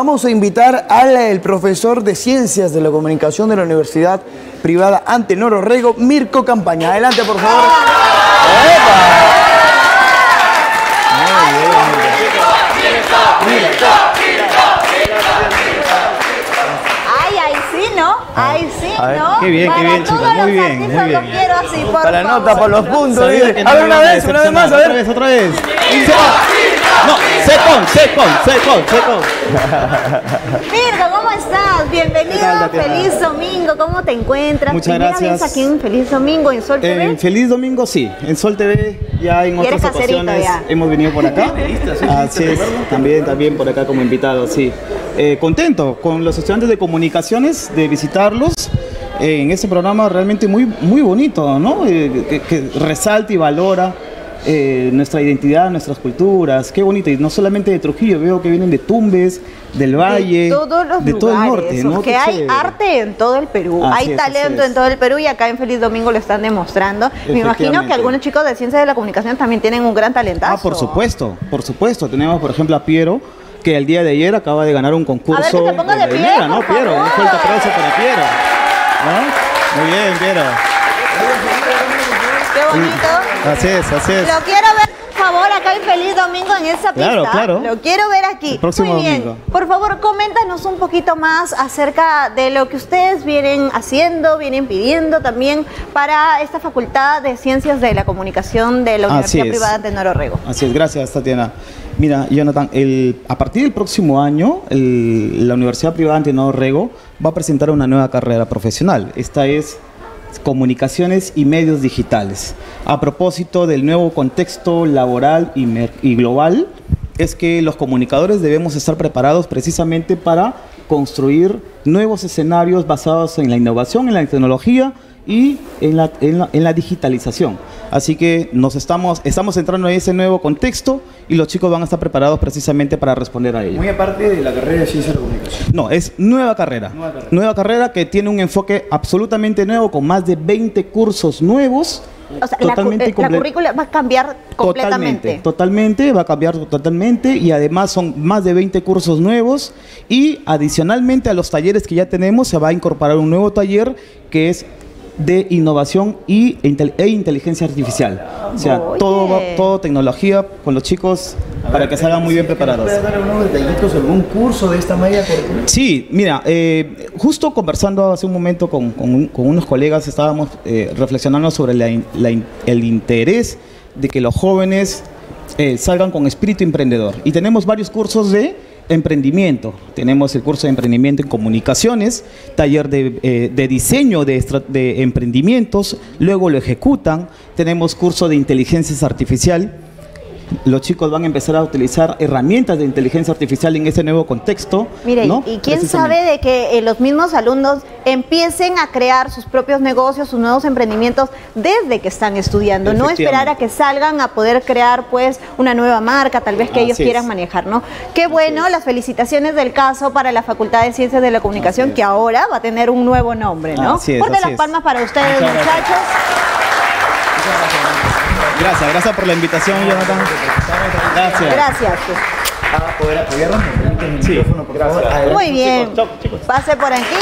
Vamos a invitar al el profesor de Ciencias de la Comunicación de la Universidad Privada Antenor Orrego, Mirko Campaña. Adelante, por favor. Ay, ahí sí, ¿no? Ahí sí, A ver, ¿no? qué bien, qué bien, chicos, muy bien, muy lo bien. quiero así, por Para favor. nota, por los puntos. A ver, una vez, una vez más, a ver. Otra vez, otra vez. No, secón, secón, secón, secón. Mirko, ¿cómo estás? Bienvenido. Feliz domingo. ¿Cómo te encuentras? Muchas Primera gracias. vez aquí en Feliz Domingo en Sol TV. En Feliz Domingo sí, en Sol TV ya en otras ocasiones ya. hemos venido por acá. Así es, también, también por acá como invitado, sí. Eh, contento con los estudiantes de comunicaciones de visitarlos eh, en este programa realmente muy, muy bonito, ¿no? Eh, que, que resalta y valora eh, nuestra identidad, nuestras culturas, qué bonito. Y no solamente de Trujillo, veo que vienen de Tumbes, del Valle, de todos los de todo el norte, ¿no? Qué hay arte en todo el Perú, Así hay es, talento en todo el Perú y acá en Feliz Domingo lo están demostrando. Me imagino que algunos chicos de Ciencias de la Comunicación también tienen un gran talentazo. Ah, por supuesto, por supuesto. Tenemos, por ejemplo, a Piero, que el día de ayer acaba de ganar un concurso. A ver, que te ponga de pie, Mega, ¿no? Piero, un fuerte aplauso para Piero. ¿No? Muy bien, Piero. Qué bonito. Así es, así es. Lo quiero ver, por favor, acá en Feliz Domingo en esta pista. Claro, claro. Lo quiero ver aquí. El próximo Muy bien. domingo. Por favor, coméntanos un poquito más acerca de lo que ustedes vienen haciendo, vienen pidiendo también para esta Facultad de Ciencias de la Comunicación de la Universidad. Privada de Nororrego. Así es, gracias Tatiana. Mira, Jonathan, el, a partir del próximo año, el- la Universidad Privada Antenor Rego va a presentar una nueva carrera profesional. Esta es Comunicaciones y Medios Digitales. A propósito del nuevo contexto laboral y, y global, es que los comunicadores debemos estar preparados precisamente para construir nuevos escenarios basados en la innovación, en la tecnología y en la digitalización. Así que nos estamos, estamos entrando en ese nuevo contexto y los chicos van a estar preparados precisamente para responder a ello. Muy aparte de la carrera de Ciencias de la Comunicación. No, es nueva carrera. Nueva carrera. Nueva carrera que tiene un enfoque absolutamente nuevo con más de 20 cursos nuevos. O sea, la, cu- totalmente eh, la currícula va a cambiar completamente. Totalmente, totalmente, va a cambiar totalmente y además son más de 20 cursos nuevos y adicionalmente a los talleres que ya tenemos se va a incorporar un nuevo taller que es de innovación y, e intel- inteligencia artificial. O sea, Oye. todo, todo tecnología con los chicos para que salgan muy bien preparados. ¿Puedes dar algunos detallitos, algún curso de esta malla? Sí, mira, eh, justo conversando hace un momento con, con un- con unos colegas estábamos eh, reflexionando sobre la la el interés de que los jóvenes eh, salgan con espíritu emprendedor. Y tenemos varios cursos de emprendimiento. Tenemos el curso de emprendimiento en comunicaciones, taller de, eh, diseño de, de emprendimientos, luego lo ejecutan. Tenemos curso de inteligencia artificial los chicos van a empezar a utilizar herramientas de inteligencia artificial en ese nuevo contexto. Mire, ¿no? y quién sabe de que eh, los mismos alumnos empiecen a crear sus propios negocios, sus nuevos emprendimientos desde que están estudiando, no esperar a que salgan a poder crear pues una nueva marca, tal vez que Así ellos es. quieran manejar, ¿no? Qué bueno, las felicitaciones del caso para la Facultad de Ciencias de la Comunicación, Así es. que ahora va a tener un nuevo nombre, ¿no? Así es, así las es. palmas para ustedes, Muchas gracias. muchachos. Gracias, gracias por la invitación, Jonathan. Gracias. Gracias. A poder apoyarnos, Sí, micrófono, por favor. gracias. Muy bien. chicos, chicos. Pase por aquí.